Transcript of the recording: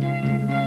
Música